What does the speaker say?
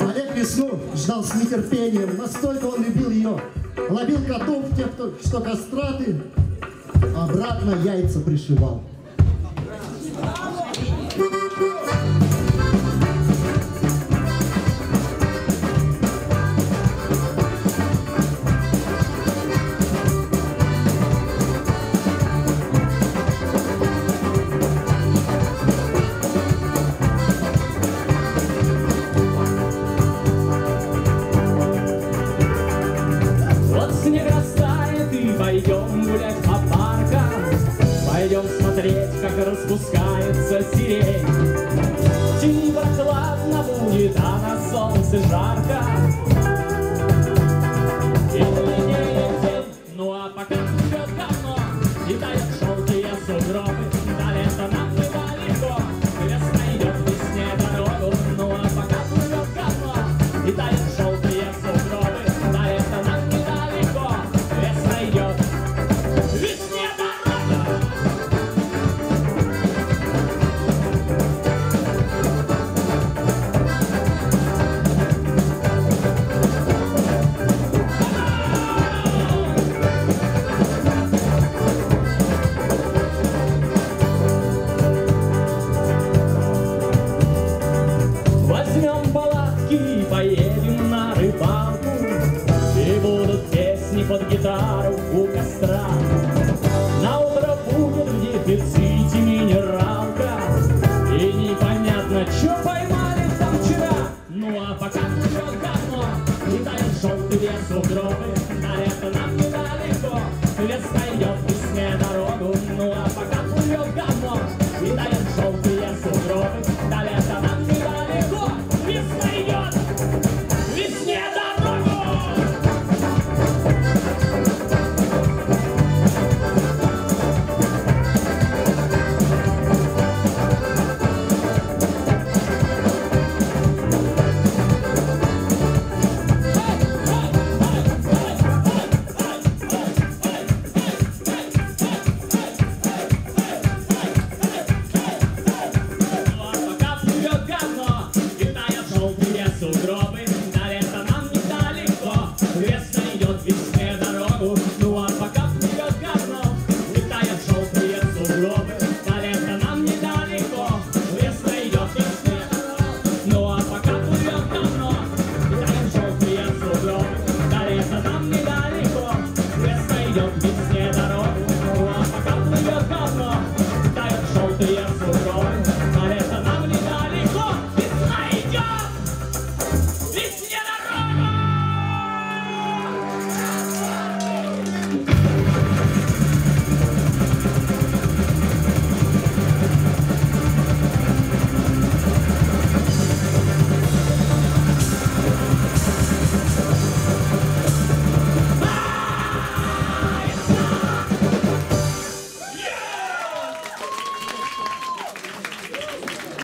Олег весну ждал с нетерпением, настолько он любил ее. Ловил котов, тех, кто, что кастраты, обратно яйца пришивал. пойдем гулять по паркам, Пойдем смотреть, как распускается сирень. В прохладно будет, а на солнце жарко, гитару у костра. На утро будет в дефиците минералка, и непонятно, что поймали там вчера. Ну а пока шел говно, ну, а летает желтый лес у дробы,